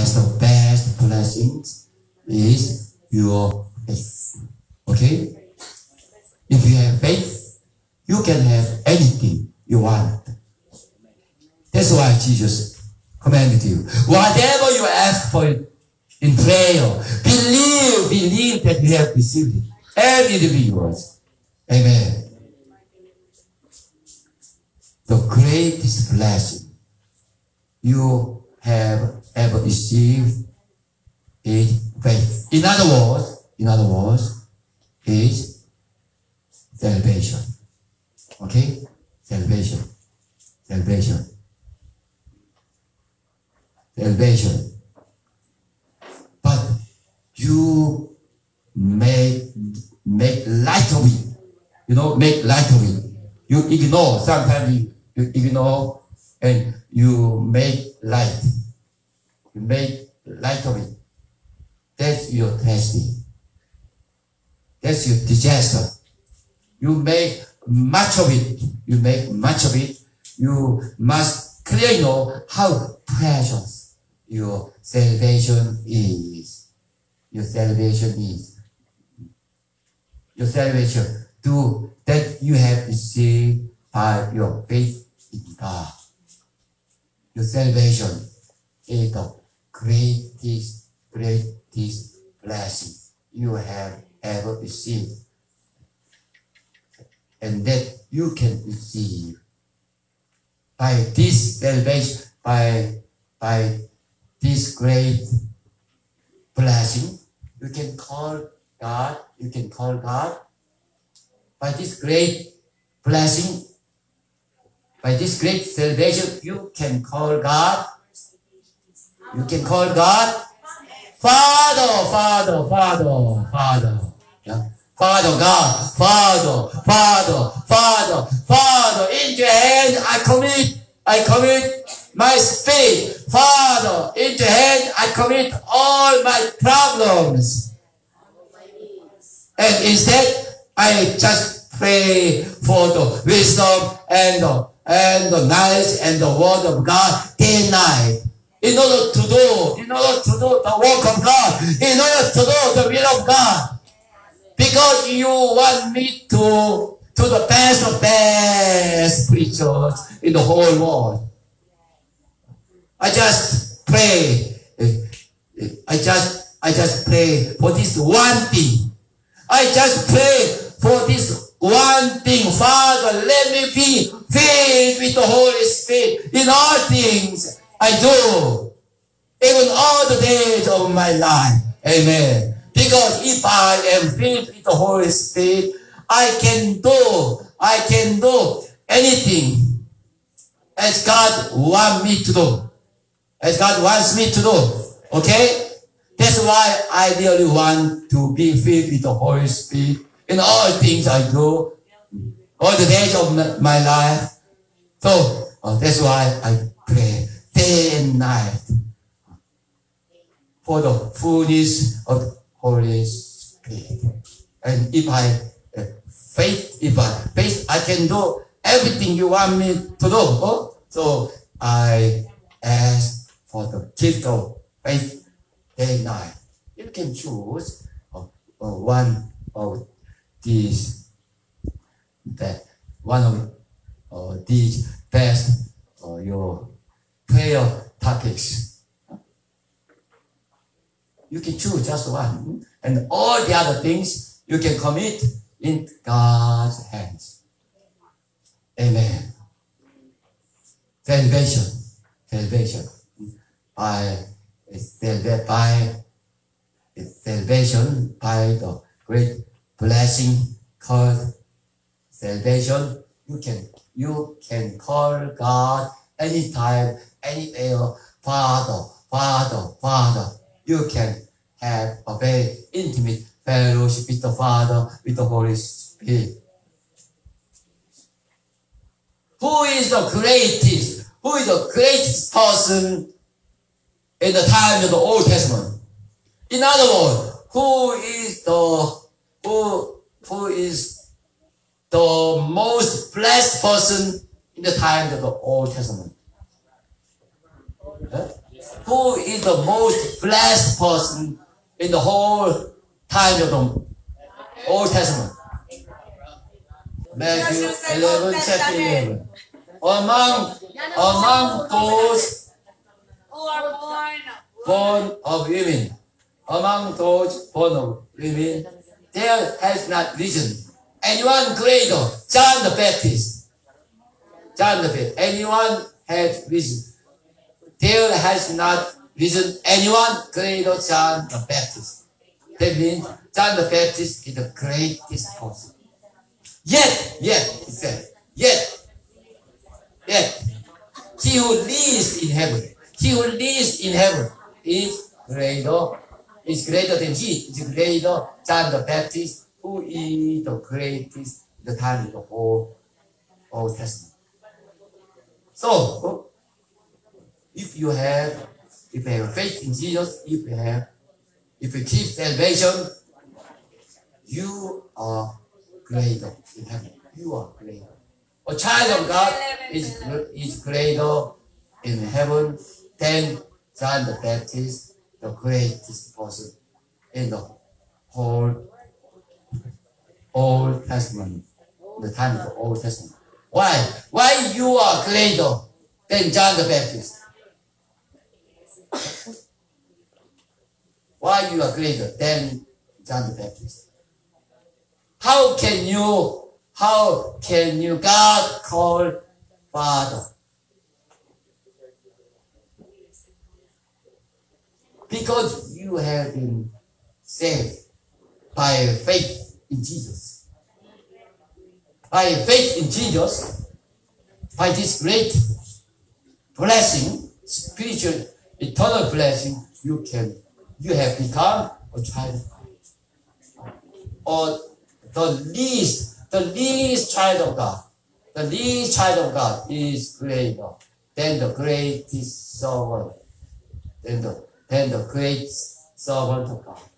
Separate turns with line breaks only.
has the best blessings is your faith. Okay? If you have faith, you can have anything you want. That's why Jesus commanded you. Whatever you ask for in prayer, believe, believe that you have received it. And it will be yours. Amen. The greatest blessing you have ever received is faith. In other words, in other words, is salvation. Okay? Salvation. Salvation. Salvation. But you make make light of it. You know, make light of it. You ignore. Sometimes you, you ignore and you make light. You make light of it. That's your testing. That's your disaster. You make much of it. You make much of it. You must clearly know how precious your salvation is. Your salvation is. Your salvation to that you have received by your faith in God. Your salvation. Is the greatest, greatest blessing you have ever received. And that you can receive. By this salvation, by, by this great blessing, you can call God, you can call God. By this great blessing, by this great salvation, you can call God. You can call God Father, Father, Father, Father. Yeah. Father God, Father, Father, Father, Father, in your hand I commit, I commit my spirit. Father, in your hand I commit all my problems. And instead, I just pray for the wisdom and the, and the knowledge and the word of God day and night. In order to do, in order to do the work of God, in order to do the will of God. Because you want me to, to the best of best preachers in the whole world. I just pray. I just, I just pray for this one thing. I just pray for this one thing. Father, let me be filled with the Holy Spirit in all things I do. Even all the days of my life. Amen. Because if I am filled with the Holy Spirit, I can do, I can do anything as God wants me to do. As God wants me to do. Okay? That's why I really want to be filled with the Holy Spirit in all things I do, all the days of my life. So uh, that's why I pray day and night for the fullness of the Holy Spirit. And if I uh, faith, if I faith, I can do everything you want me to do. Oh? So I ask for the gift of faith day and night. You can choose uh, uh, one of these, that one of uh, these best uh, your prayer topics. You can choose just one, and all the other things you can commit in God's hands. Amen. Salvation, salvation by by salvation by the great blessing called salvation. You can you can call God anytime, anywhere, Father, Father, Father. You can have a very intimate fellowship with the Father, with the Holy Spirit. Who is the greatest? Who is the greatest person in the time of the Old Testament? In other words, who is the who who is the most blessed person in the time of the Old Testament? Huh? who is the most blessed person in the whole time of the Old Testament? Matthew 11, chapter 11. Among, among those
who are born
born of women, among those born of women, there has not risen anyone greater, John the Baptist. John the Baptist. Anyone has risen. There has not risen anyone greater John the Baptist. That means John the Baptist is the greatest person. Yet, yet, he said, yet, yet, he who lives in heaven, he who lives in heaven is greater, is greater than he, is greater than the Baptist, who is the greatest the time of the whole Old Testament. So, if you have, if you have faith in Jesus, if you have, if you keep salvation, you are greater in heaven. You are greater. A child of God is, is greater in heaven than John the Baptist, the greatest person in the whole Old Testament, the time of the Old Testament. Why? Why you are greater than John the Baptist? Why you are greater than John the Baptist? How can you, how can you God call Father? Because you have been saved by faith in Jesus. By faith in Jesus, by this great blessing, spiritual, eternal blessing, you can, you have become a child of God. Or the least, the least child of God, the least child of God is greater than the greatest servant, than the, than the great servant of God.